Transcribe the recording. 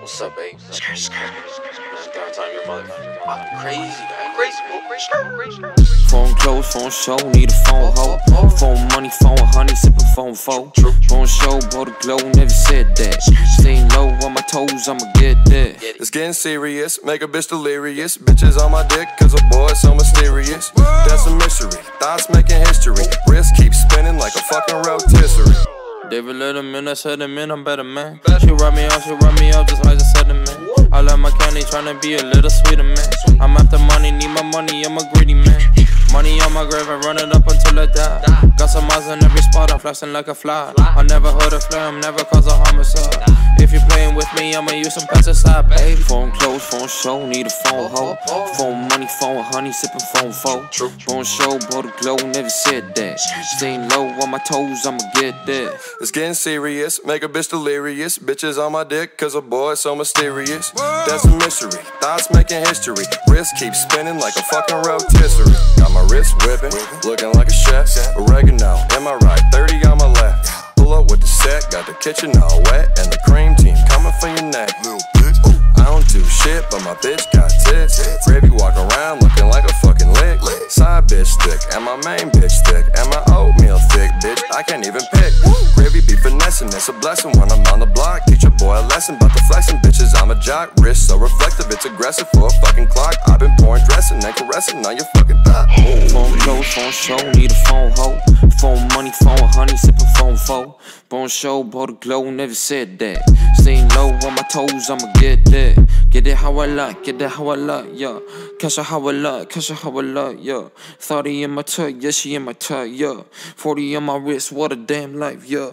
What's up, babe? Skirt, skirt. Gotta time your mother. I'm crazy, man. Crazy, crazy, crazy. Phone close, phone show, need a phone hoe. Oh, oh, oh. Phone money, phone honey, sipping phone foe. Phone show, bought a glow, never said that. Staying low on my toes, I'ma get that. It's getting serious, make a bitch delirious. Bitches on my dick, cause a boy so mysterious. That's a mystery, thoughts making history. Wrist keeps spinning like a fucking rotisserie. David Letterman, I said him in, I'm better man. She rub me off, she rub me up, just like said man. I love my candy, tryna be a little sweeter man. I'm after money, need my money, I'm a greedy man. Money on my grave, I run it up until I die. Got some eyes in every spot, I'm flashing like a fly. I never heard a flame, never cause a homicide. If playing with me, I'ma use some pesticide, babe. Phone close, phone show, need a phone hoe. Oh, oh, oh. Phone money, phone honey, sipping phone foe. Phone show, bought a glow, never said that. Staying low on my toes, I'ma get that. It's getting serious, make a bitch delirious. Bitches on my dick, cause a boy so mysterious. That's a mystery, thoughts making history. Wrist keeps spinning like a fucking rotisserie. Got my wrist whipping, looking like a chef. Oregano, in my right, 30 on my left. Pull up with the set, got the kitchen all wet, I don't do shit, but my bitch got tits. Gravy walk around looking like a fucking lick. Side bitch thick, and my main bitch thick, and my oatmeal thick, bitch. I can't even pick. Gravy be finessing, it's a blessing when I'm on the block. Teach a boy a lesson about the flexing, bitches. I'm a jock, wrist so reflective, it's aggressive for a fucking clock. I've been pouring dressing and caressing on your fucking thigh. Phone close, phone show, need a phone hoe. Phone money, phone honey, sipping phone foe. Phone show, bought a glow, never said that. Staying low on my toes, I'ma get that. Get it how I like, get it how I like, yeah. Catch her how I like, catch her how I like, yeah. 30 in my tug, yeah, she in my tug, yeah. 40 on my wrist, what a damn life, yeah.